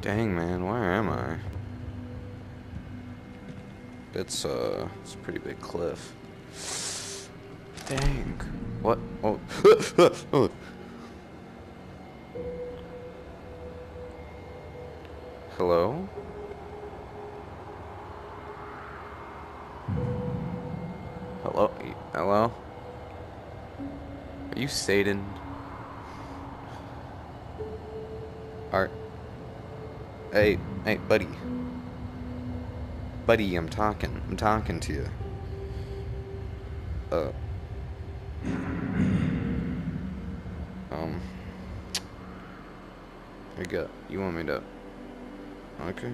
Dang, man, where am I? It's, uh, it's a pretty big cliff. Dang. What? Oh. oh. Hello? Hello? Hello? Are you Satan? Are... Hey, hey, buddy. Buddy, I'm talking. I'm talking to you. Uh... Um... I got... You want me to... Okay.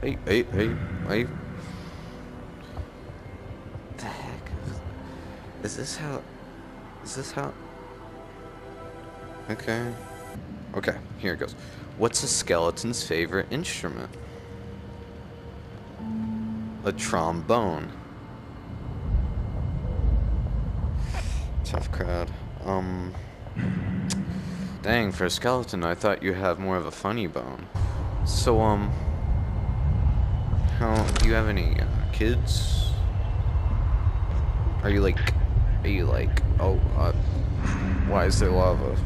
Hey, hey, hey, hey. The heck? Is this how... Is this how... Okay. Okay, here it goes. What's a skeleton's favorite instrument? A trombone. Tough crowd. Um... Dang, for a skeleton, I thought you have more of a funny bone. So, um... How... Do you have any uh, kids? Are you like... Are you like... Oh, uh... Why is there lava?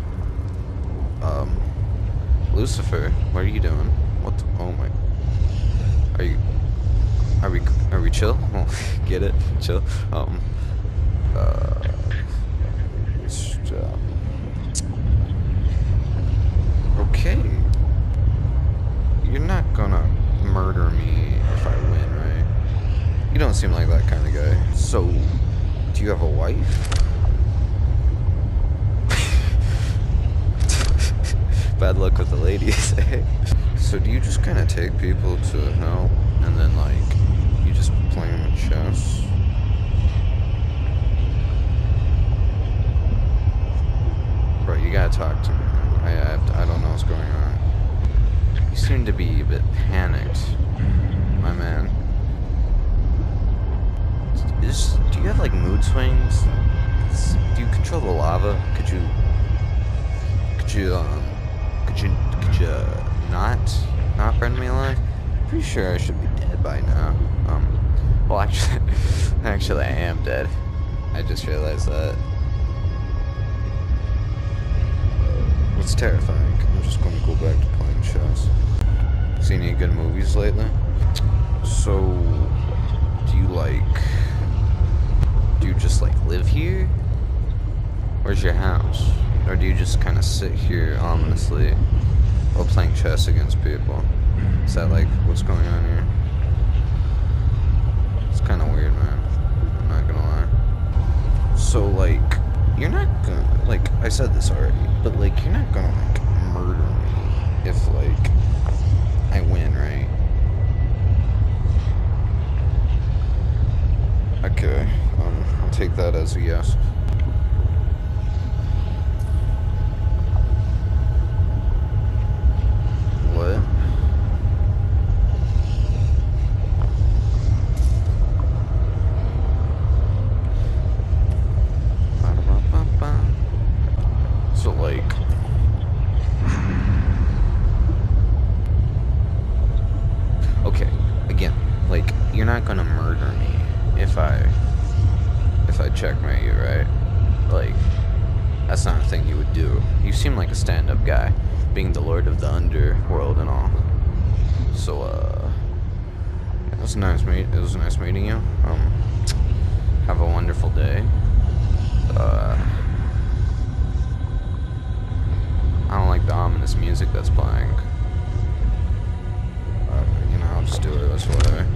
Um... Lucifer, what are you doing? What the... Oh my... Are you... Are we... Are we chill? Oh, get it? Chill? Um... Uh... uh, Okay. You're not gonna murder me if I win, right? You don't seem like that kind of guy. So, do you have a wife? Bad luck with the ladies, eh? So do you just kind of take people to hell and then like you just play them chess? Bro, you gotta talk to me. I, I, I don't know what's going on. You seem to be a bit panicked, my man. Is, do you have like mood swings? Do you control the lava? Could you, could you, um, not, not burn me alive? Pretty sure I should be dead by now. Um, well actually, actually I am dead. I just realized that. It's terrifying. I'm just gonna go back to playing chess. Seen any good movies lately? So, do you like. Do you just like live here? Where's your house? Or do you just kind of sit here ominously while playing chess against people? Is that like what's going on here? It's kind of weird, man. I'm not gonna lie. So, like, you're not gonna like I said this already, but like you're not gonna like murder me if like I win, right? Okay, um, I'll take that as a yes. What? Ba-da-ba-ba-ba. So like Okay, again, like you're not gonna murder me if I if I checkmate you, right? Like that's not a thing you would do. You seem like a stand-up guy, being the lord of the underworld and all. So uh it was nice meet it was nice meeting you. Um have a wonderful day. Uh I don't like the ominous music that's playing. Uh, you know, I'll just do it. That's whatever.